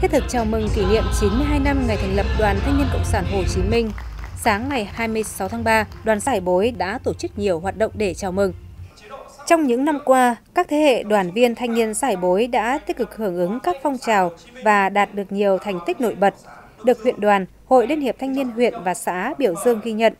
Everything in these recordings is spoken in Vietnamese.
Thiết thực chào mừng kỷ niệm 92 năm ngày thành lập Đoàn Thanh niên Cộng sản Hồ Chí Minh, sáng ngày 26 tháng 3, đoàn giải bối đã tổ chức nhiều hoạt động để chào mừng. Trong những năm qua, các thế hệ đoàn viên thanh niên giải bối đã tích cực hưởng ứng các phong trào và đạt được nhiều thành tích nổi bật, được huyện đoàn, Hội Liên hiệp Thanh niên huyện và xã biểu dương ghi nhận.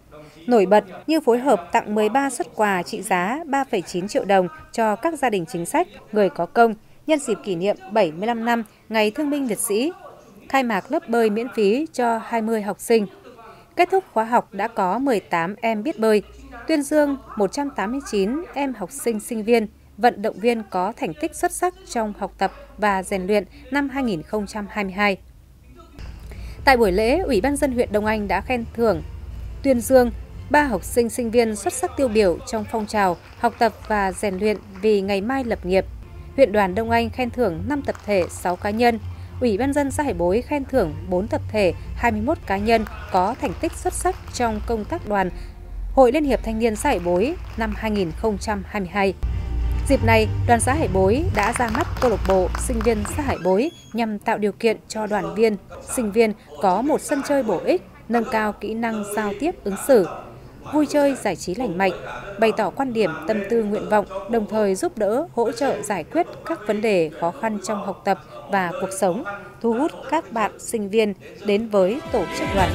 Nổi bật như phối hợp tặng 13 xuất quà trị giá 3,9 triệu đồng cho các gia đình chính sách, người có công nhân dịp kỷ niệm 75 năm Ngày Thương binh Liệt sĩ, khai mạc lớp bơi miễn phí cho 20 học sinh. Kết thúc khóa học đã có 18 em biết bơi, tuyên dương 189 em học sinh sinh viên, vận động viên có thành tích xuất sắc trong học tập và rèn luyện năm 2022. Tại buổi lễ, Ủy ban dân huyện Đông Anh đã khen thưởng, tuyên dương ba học sinh sinh viên xuất sắc tiêu biểu trong phong trào học tập và rèn luyện vì ngày mai lập nghiệp. Huyện đoàn Đông Anh khen thưởng 5 tập thể, 6 cá nhân. Ủy ban dân xã Hải Bối khen thưởng 4 tập thể, 21 cá nhân có thành tích xuất sắc trong công tác đoàn Hội Liên hiệp Thanh niên xã Hải Bối năm 2022. Dịp này, đoàn xã Hải Bối đã ra mắt câu lạc bộ sinh viên xã Hải Bối nhằm tạo điều kiện cho đoàn viên, sinh viên có một sân chơi bổ ích, nâng cao kỹ năng giao tiếp ứng xử, vui chơi giải trí lành mạnh, bày tỏ quan điểm, tâm tư nguyện vọng, đồng thời giúp đỡ, hỗ trợ giải quyết các vấn đề khó khăn trong học tập và cuộc sống, thu hút các bạn sinh viên đến với tổ chức đoàn.